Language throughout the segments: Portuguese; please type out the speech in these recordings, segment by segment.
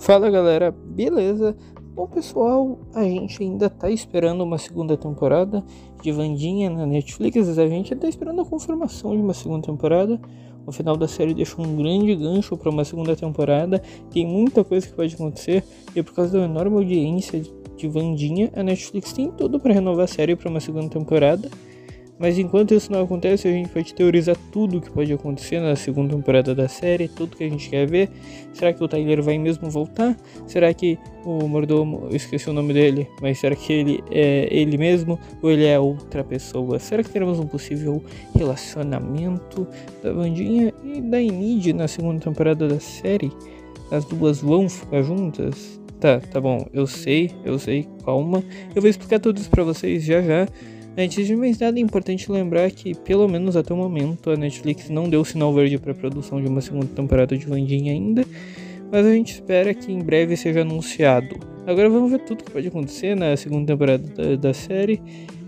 Fala galera, beleza? Bom pessoal, a gente ainda tá esperando uma segunda temporada de Vandinha na Netflix, a gente tá esperando a confirmação de uma segunda temporada. O final da série deixou um grande gancho para uma segunda temporada, tem muita coisa que pode acontecer e por causa da enorme audiência de Vandinha, a Netflix tem tudo para renovar a série para uma segunda temporada. Mas enquanto isso não acontece, a gente pode teorizar tudo o que pode acontecer na segunda temporada da série, tudo que a gente quer ver. Será que o Tyler vai mesmo voltar? Será que o mordomo, esqueci o nome dele, mas será que ele é ele mesmo ou ele é outra pessoa? Será que teremos um possível relacionamento da Vandinha e da Enid na segunda temporada da série? As duas vão ficar juntas? Tá, tá bom, eu sei, eu sei, calma. Eu vou explicar tudo isso pra vocês já já. Antes de mais nada, é importante lembrar que, pelo menos até o momento, a Netflix não deu sinal verde para a produção de uma segunda temporada de Vandinha ainda, mas a gente espera que em breve seja anunciado. Agora vamos ver tudo que pode acontecer na segunda temporada da, da série.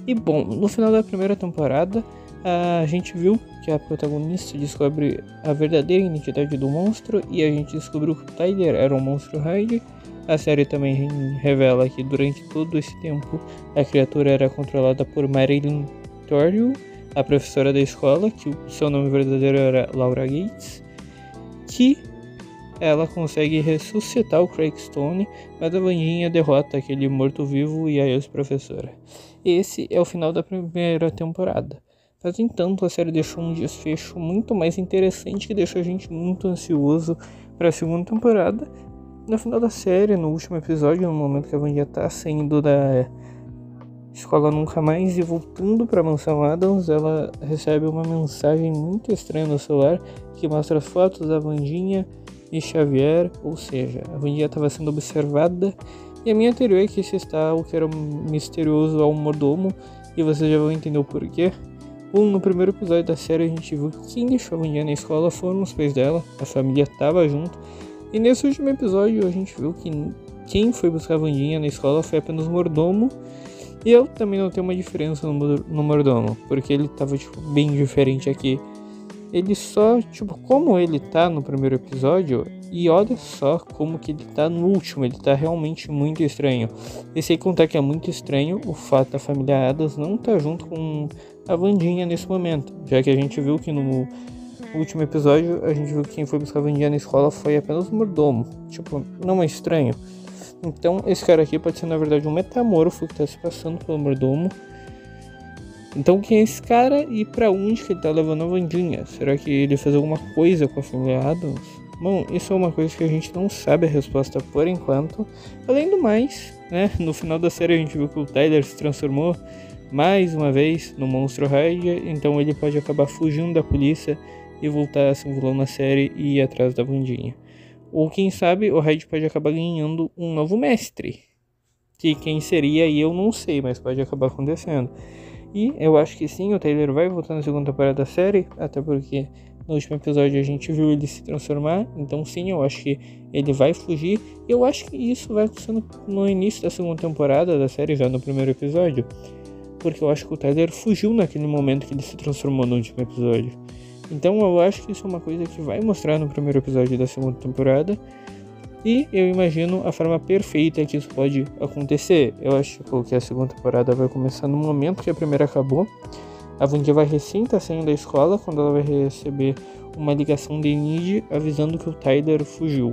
E bom, no final da primeira temporada, a gente viu que a protagonista descobre a verdadeira identidade do monstro e a gente descobriu que o Tyler era um monstro Hyde a série também revela que durante todo esse tempo a criatura era controlada por Marilyn Torrio, a professora da escola, que seu nome verdadeiro era Laura Gates, que ela consegue ressuscitar o Craig Stone, mas a Vandinha derrota aquele morto-vivo e a ex-professora. Esse é o final da primeira temporada. Mas entanto, a série deixou um desfecho muito mais interessante que deixou a gente muito ansioso para a segunda temporada, no final da série, no último episódio, no momento que a Vandinha tá saindo da escola nunca mais e voltando para a mansão Adams, ela recebe uma mensagem muito estranha no celular que mostra fotos da Vandinha e Xavier, ou seja, a Vandinha estava sendo observada. E a minha teoria é que esse está o que era misterioso ao mordomo, e vocês já vão entender o porquê. Bom, no primeiro episódio da série a gente viu que quem deixou a Vandinha na escola foram os pais dela, a família estava junto. E nesse último episódio a gente viu que quem foi buscar a Vandinha na escola foi apenas o mordomo. E eu também não tenho uma diferença no, mordomo, porque ele tava tipo, bem diferente aqui. Ele só, tipo, como ele tá no primeiro episódio, e olha só como que ele tá no último, ele tá realmente muito estranho. E sem contar que é muito estranho o fato da família Adas não tá junto com a Vandinha nesse momento, já que a gente viu que no no último episódio, a gente viu que quem foi buscar Vandinha na escola foi apenas o mordomo. Tipo, não é estranho. Então, esse cara aqui pode ser, na verdade, um metamorfo que está se passando pelo mordomo. Então, quem é esse cara e para onde que ele tá levando a Vandinha? Será que ele fez alguma coisa com a família Adams? Bom, isso é uma coisa que a gente não sabe a resposta por enquanto. Além do mais, né, no final da série a gente viu que o Tyler se transformou mais uma vez no monstro Hyde, então ele pode acabar fugindo da polícia e voltar a ser um vilão na série e ir atrás da Vandinha. Ou quem sabe o Hyde pode acabar ganhando um novo mestre. Que quem seria aí eu não sei, mas pode acabar acontecendo. E eu acho que sim, o Taylor vai voltar na segunda temporada da série, até porque no último episódio a gente viu ele se transformar, então sim, eu acho que ele vai fugir. E eu acho que isso vai acontecer no início da segunda temporada da série, já no primeiro episódio. Porque eu acho que o Tyler fugiu naquele momento que ele se transformou no último episódio. Então eu acho que isso é uma coisa que vai mostrar no primeiro episódio da segunda temporada. E eu imagino a forma perfeita que isso pode acontecer. Eu acho que a segunda temporada vai começar no momento que a primeira acabou. A Vandia vai recém estar tá saindo da escola quando ela vai receber uma ligação de Nid avisando que o Tyler fugiu.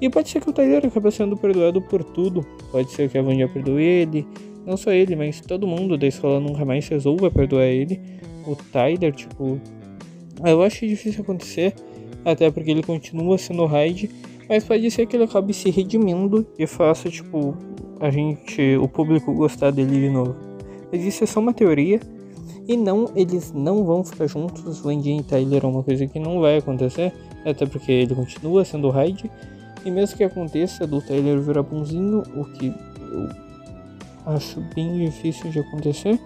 E pode ser que o Tyler acabe sendo perdoado por tudo. Pode ser que a Vandia perdoe ele. Não só ele, mas todo mundo da escola nunca mais resolva perdoar ele. O Tyler, tipo, eu acho difícil acontecer, até porque ele continua sendo Hyde, mas pode ser que ele acabe se redimindo e faça, tipo, a gente, o público gostar dele de novo. Mas isso é só uma teoria. E não, eles não vão ficar juntos, Wendy e Tyler é uma coisa que não vai acontecer, até porque ele continua sendo Hyde. E mesmo que aconteça do Tyler virar bonzinho, o que eu acho bem difícil de acontecer,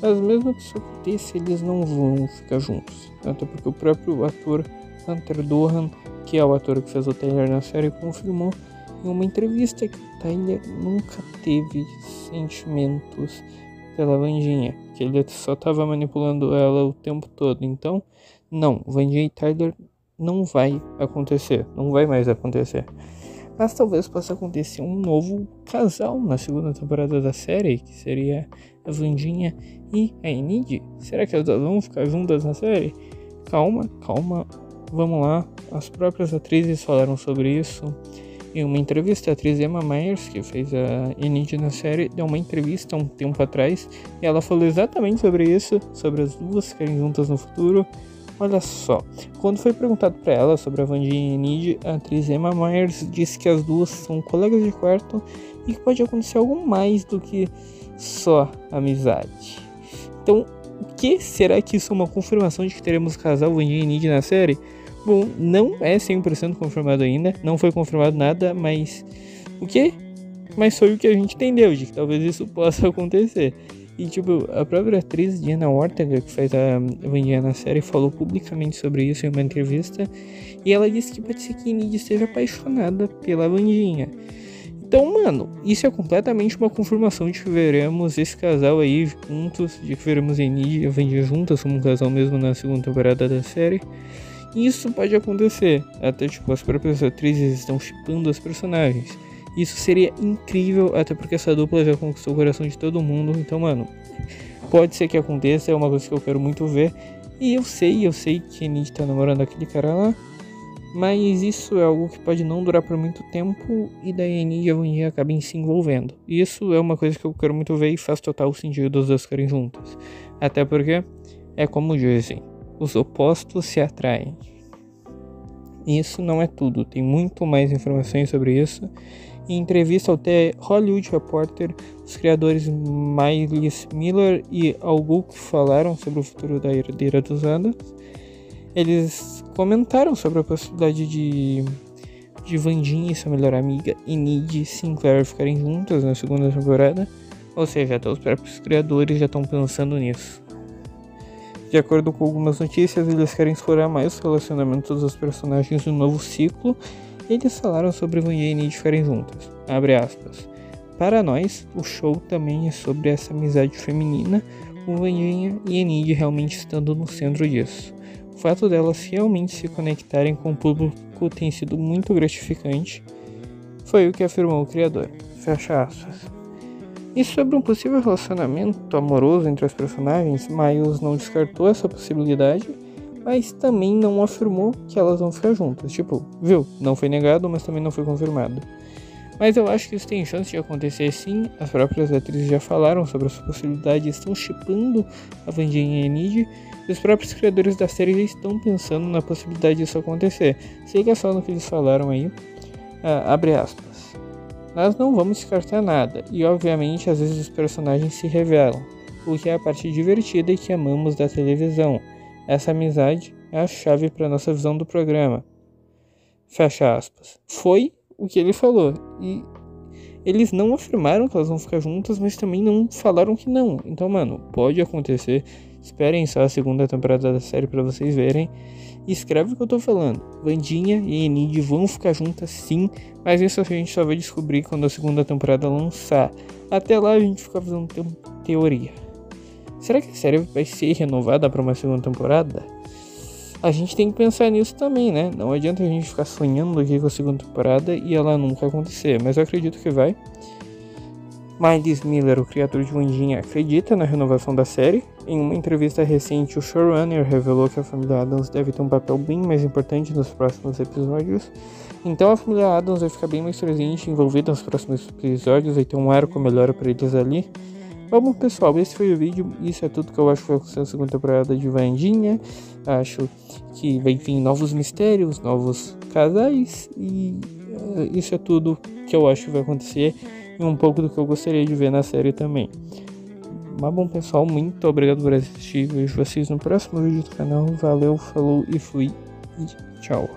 mas mesmo que isso aconteça, eles não vão ficar juntos. Até porque o próprio ator Hunter Dohan, que é o ator que fez o Tyler na série, confirmou em uma entrevista que Tyler nunca teve sentimentos pela Vandinha, que ele só estava manipulando ela o tempo todo. Então, não, Vandinha e Tyler não vai acontecer, não vai mais acontecer. Mas talvez possa acontecer um novo casal na segunda temporada da série, que seria a Vandinha e a Enid. Será que elas vão ficar juntas na série? Calma, calma, vamos lá. As próprias atrizes falaram sobre isso. Em uma entrevista, a atriz Emma Myers, que fez a Enid na série, deu uma entrevista um tempo atrás e ela falou exatamente sobre isso, sobre as duas ficarem juntas no futuro. Olha só, quando foi perguntado para ela sobre a Vandinha e a Enid, a atriz Emma Myers disse que as duas são colegas de quarto e que pode acontecer algo mais do que só amizade. Então, o que será que isso é uma confirmação de que teremos casal Vandinha e Enid na série? Bom, não é 100% confirmado ainda, não foi confirmado nada, mas o que? Mas foi o que a gente entendeu de que talvez isso possa acontecer. E, tipo, a própria atriz Diana Ortega, que faz a Vandinha na série, falou publicamente sobre isso em uma entrevista. E ela disse que pode ser que Enid esteja apaixonada pela Vandinha. Então, mano, isso é completamente uma confirmação de que veremos esse casal aí juntos, de que veremos Enid e a Vandinha juntas como um casal mesmo na segunda temporada da série. E isso pode acontecer, até tipo, as próprias atrizes estão chipando as personagens. Isso seria incrível, até porque essa dupla já conquistou o coração de todo mundo. Então, mano, pode ser que aconteça, é uma coisa que eu quero muito ver. E eu sei, eu sei que a Nid tá namorando aquele cara lá. Mas isso é algo que pode não durar por muito tempo e daí a Nid e a Vanji acabem se envolvendo. Isso é uma coisa que eu quero muito ver e faz total sentido as duas ficarem juntas. Até porque é como dizem, os opostos se atraem. Isso não é tudo, tem muito mais informações sobre isso em entrevista ao The Hollywood Reporter, os criadores Miles Miller e Al Gook falaram sobre o futuro da herdeira dos Adams. Eles comentaram sobre a possibilidade de, de Vandinha e sua melhor amiga e Sinclair ficarem juntas na segunda temporada. Ou seja, até os próprios criadores já estão pensando nisso. De acordo com algumas notícias, eles querem explorar mais os relacionamentos dos personagens no novo ciclo eles falaram sobre Van e ficarem juntas. Para nós, o show também é sobre essa amizade feminina, o Vanjinha e Enid realmente estando no centro disso. O fato delas realmente se conectarem com o público tem sido muito gratificante, foi o que afirmou o criador. Fecha aspas. E sobre um possível relacionamento amoroso entre os personagens, Miles não descartou essa possibilidade mas também não afirmou que elas vão ficar juntas. Tipo, viu? Não foi negado, mas também não foi confirmado. Mas eu acho que isso tem chance de acontecer sim. As próprias atrizes já falaram sobre essa possibilidade, estão chipando a Vandinha e a Enid. E os próprios criadores da série já estão pensando na possibilidade disso acontecer. Se liga só no que eles falaram aí. Ah, abre aspas. Nós não vamos descartar nada, e obviamente às vezes os personagens se revelam, o que é a parte divertida e que amamos da televisão. Essa amizade é a chave para nossa visão do programa. Fecha aspas. Foi o que ele falou. E eles não afirmaram que elas vão ficar juntas, mas também não falaram que não. Então, mano, pode acontecer. Esperem só a segunda temporada da série para vocês verem. E escreve o que eu tô falando. Vandinha e Enid vão ficar juntas sim, mas isso a gente só vai descobrir quando a segunda temporada lançar. Até lá a gente fica fazendo teoria. Será que a série vai ser renovada para uma segunda temporada? A gente tem que pensar nisso também, né? Não adianta a gente ficar sonhando aqui com a segunda temporada e ela nunca acontecer, mas eu acredito que vai. Miles Miller, o criador de Wandinha, acredita na renovação da série. Em uma entrevista recente, o showrunner revelou que a família Adams deve ter um papel bem mais importante nos próximos episódios. Então a família Adams vai ficar bem mais presente, envolvida nos próximos episódios, vai ter um arco melhor para eles ali. Bom, pessoal, esse foi o vídeo. Isso é tudo que eu acho que vai acontecer na segunda temporada de Vandinha. Acho que vai vir novos mistérios, novos casais. E uh, isso é tudo que eu acho que vai acontecer. E um pouco do que eu gostaria de ver na série também. Mas bom, pessoal, muito obrigado por assistir. Vejo vocês no próximo vídeo do canal. Valeu, falou e fui. E tchau.